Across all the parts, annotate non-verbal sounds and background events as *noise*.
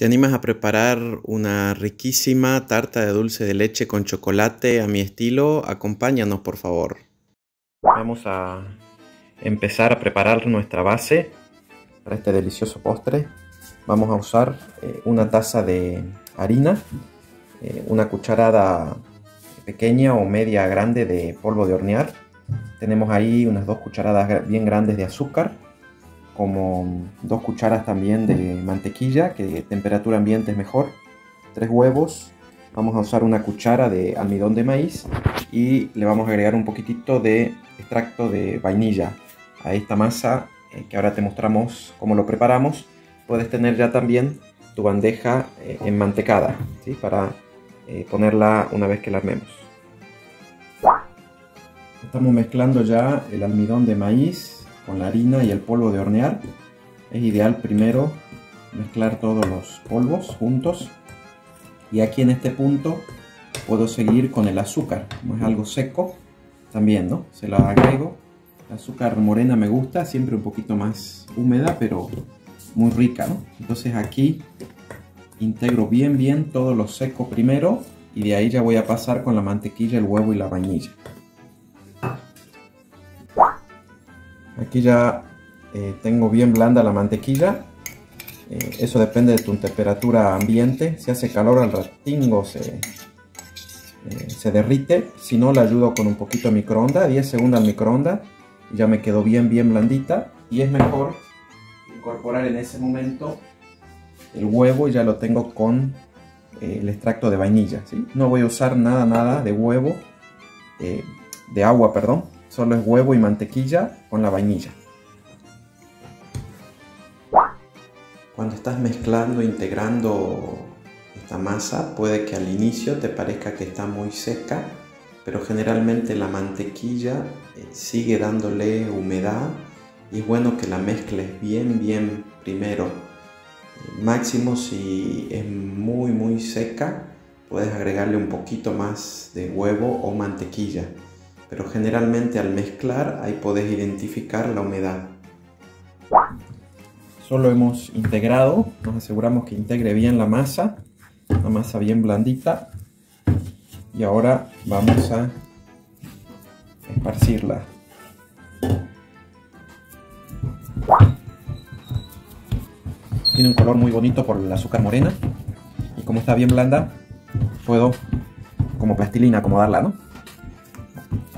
¿Te animas a preparar una riquísima tarta de dulce de leche con chocolate a mi estilo? Acompáñanos, por favor. Vamos a empezar a preparar nuestra base para este delicioso postre. Vamos a usar eh, una taza de harina, eh, una cucharada pequeña o media grande de polvo de hornear. Tenemos ahí unas dos cucharadas bien grandes de azúcar como dos cucharas también de mantequilla, que temperatura ambiente es mejor, tres huevos, vamos a usar una cuchara de almidón de maíz y le vamos a agregar un poquitito de extracto de vainilla a esta masa eh, que ahora te mostramos cómo lo preparamos. Puedes tener ya también tu bandeja eh, enmantecada ¿sí? para eh, ponerla una vez que la armemos. Estamos mezclando ya el almidón de maíz con la harina y el polvo de hornear. Es ideal primero mezclar todos los polvos juntos. Y aquí en este punto puedo seguir con el azúcar, como es algo seco, también, ¿no? Se la agrego. El azúcar morena me gusta, siempre un poquito más húmeda, pero muy rica, ¿no? Entonces aquí integro bien bien todo lo seco primero y de ahí ya voy a pasar con la mantequilla, el huevo y la vainilla. Aquí ya eh, tengo bien blanda la mantequilla. Eh, eso depende de tu temperatura ambiente. Si hace calor al ratingo se, eh, se derrite. Si no, la ayudo con un poquito de microondas. 10 segundos al microondas. Ya me quedó bien, bien blandita. Y es mejor incorporar en ese momento el huevo. Y ya lo tengo con el extracto de vainilla. No voy a usar nada, nada de huevo. de agua, perdón Solo es huevo y mantequilla con la vainilla. Cuando estás mezclando, integrando esta masa, puede que al inicio te parezca que está muy seca, pero generalmente la mantequilla eh, sigue dándole humedad y es bueno que la mezcles bien, bien primero. Máximo si es muy, muy seca, puedes agregarle un poquito más de huevo o mantequilla pero generalmente al mezclar ahí podés identificar la humedad. Solo hemos integrado, nos aseguramos que integre bien la masa, una masa bien blandita. Y ahora vamos a esparcirla. Tiene un color muy bonito por el azúcar morena. Y como está bien blanda, puedo como plastilina acomodarla, ¿no?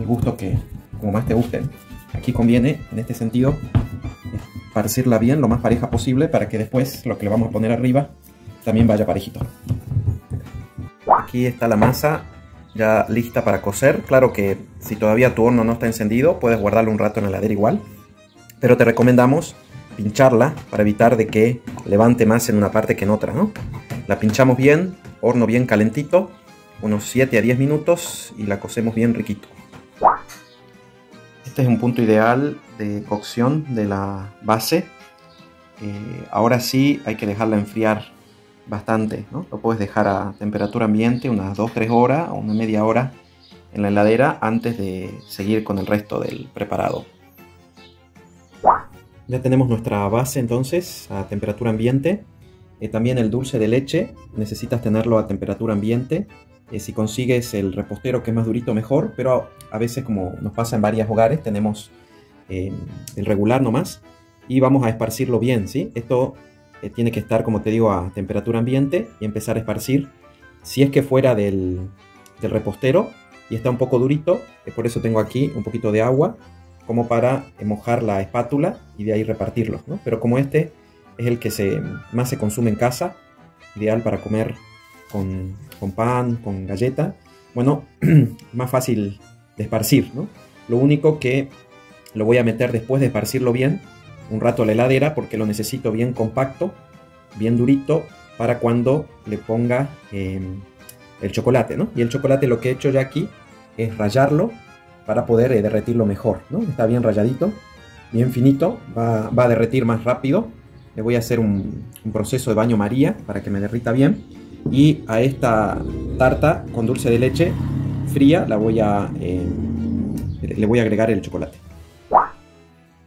El gusto que como más te guste. Aquí conviene, en este sentido, esparcirla bien, lo más pareja posible, para que después lo que le vamos a poner arriba también vaya parejito. Aquí está la masa ya lista para cocer. Claro que si todavía tu horno no está encendido, puedes guardarlo un rato en la heladera igual. Pero te recomendamos pincharla para evitar de que levante más en una parte que en otra, ¿no? La pinchamos bien, horno bien calentito, unos 7 a 10 minutos y la cocemos bien riquito. Este es un punto ideal de cocción de la base. Eh, ahora sí hay que dejarla enfriar bastante. ¿no? Lo puedes dejar a temperatura ambiente unas 2-3 horas o una media hora en la heladera antes de seguir con el resto del preparado. Ya tenemos nuestra base entonces a temperatura ambiente. Eh, también el dulce de leche necesitas tenerlo a temperatura ambiente eh, si consigues el repostero que es más durito, mejor, pero a veces como nos pasa en varios hogares, tenemos eh, el regular nomás y vamos a esparcirlo bien, ¿sí? Esto eh, tiene que estar, como te digo, a temperatura ambiente y empezar a esparcir. Si es que fuera del, repostero y está un poco durito, por eso tengo aquí un poquito de agua como para mojar la espátula y de ahí repartirlo, Pero como este es el que se, más se consume en casa, ideal para comer con, pan, con galleta, bueno, *clears throat* más fácil de esparcir, ¿no? Lo único que lo voy a meter después de esparcirlo bien, un rato a la heladera, porque lo necesito bien compacto, bien durito, para cuando le ponga em, el chocolate, ¿no? Y el chocolate lo que he hecho ya aquí es rayarlo para poder eh, derretirlo mejor, ¿no? Está bien rayadito, bien finito, va, a derretir más rápido. Le voy a hacer un, un proceso de baño María para que me derrita bien y a esta tarta con dulce de leche fría la voy a, eh, le voy a agregar el chocolate.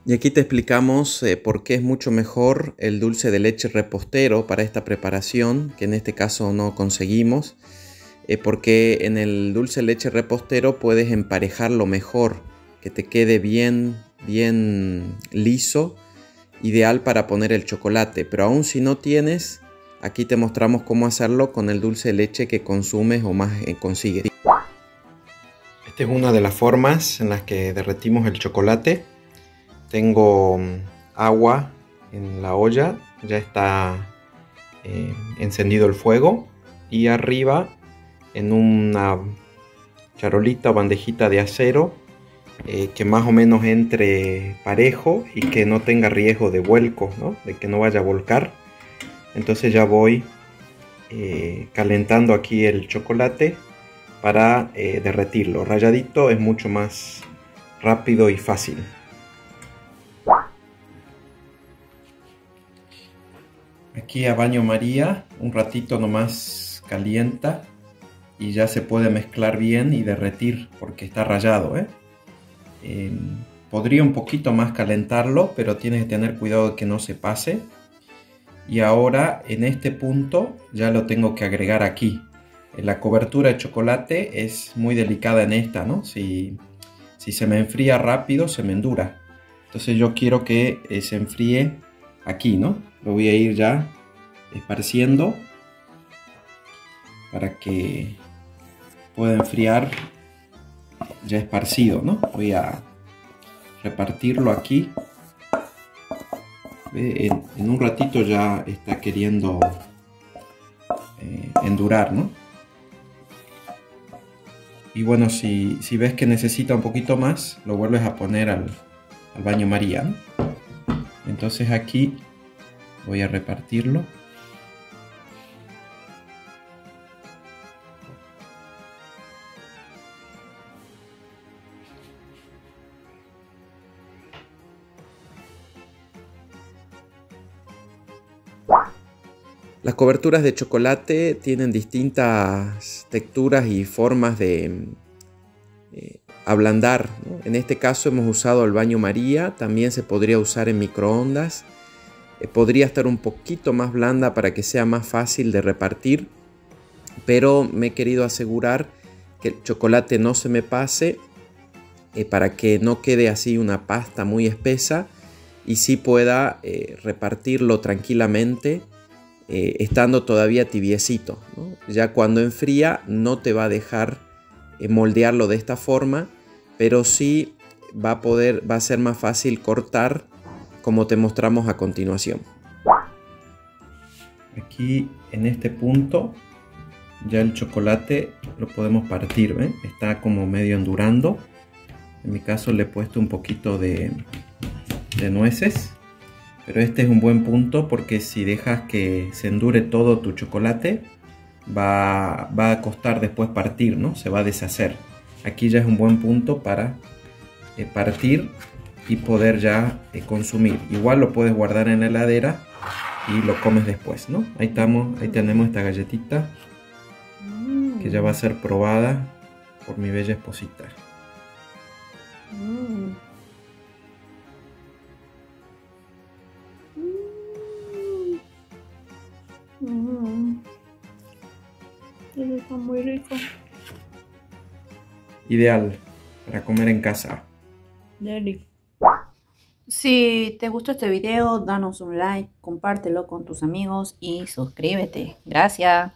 Y aquí te explicamos eh, por qué es mucho mejor el dulce de leche repostero para esta preparación, que en este caso no conseguimos, eh, porque en el dulce de leche repostero puedes emparejarlo mejor, que te quede bien, bien liso, ideal para poner el chocolate, pero aún si no tienes, aquí te mostramos cómo hacerlo con el dulce de leche que consumes o más eh, consigues. Esta es una de las formas en las que derretimos el chocolate tengo mm, agua en la olla, ya está eh, encendido el fuego y arriba en una charolita o bandejita de acero eh, que más o menos entre parejo y que no tenga riesgo de vuelco, de que no vaya a volcar. Entonces ya voy eh, calentando aquí el chocolate para derretirlo. Rayadito es mucho más rápido y fácil. Aquí a baño María, un ratito nomás calienta y ya se puede mezclar bien y derretir porque está rayado. ¿eh? Em, podría un poquito más calentarlo, pero tienes que tener cuidado de que no se pase. Y ahora en este punto ya lo tengo que agregar aquí. La cobertura de chocolate es muy delicada en esta, ¿no? Si, si se me enfría rápido se me endura. Entonces yo quiero que eh, se enfríe aquí, ¿no? Lo voy a ir ya esparciendo para que pueda enfriar ya esparcido, ¿no? Voy a repartirlo aquí. En, un ratito ya está queriendo eh, endurar, ¿no? Y bueno, si, ves que necesita un poquito más, lo vuelves a poner al baño María, Entonces aquí voy a repartirlo. Las coberturas de chocolate tienen distintas texturas y formas de eh, ablandar. En este caso hemos usado el baño María, también se podría usar en microondas. Eh, podría estar un poquito más blanda para que sea más fácil de repartir, pero me he querido asegurar que el chocolate no se me pase eh, para que no quede así una pasta muy espesa y sí pueda repartirlo tranquilamente eh, estando todavía tibiecito. Ya cuando enfría no te va a dejar eh, moldearlo de esta forma, pero sí va a poder, va a ser más fácil cortar como te mostramos a continuación. Aquí en este punto ya el chocolate lo podemos partir, está como medio endurando. En mi caso le he puesto un poquito de nueces pero este es un buen punto porque si dejas que se endure todo tu chocolate, va, a costar después partir, ¿no? Se va a deshacer. Aquí ya es un buen punto para eh, partir y poder ya eh, consumir. Igual lo puedes guardar en la heladera y lo comes después, ¿no? Ahí estamos, ahí tenemos esta galletita que ya va a ser probada por mi bella esposita. Mm. Está muy rico. Ideal para comer en casa. Deli. Si te gustó este video, danos un like, compártelo con tus amigos y suscríbete. Gracias.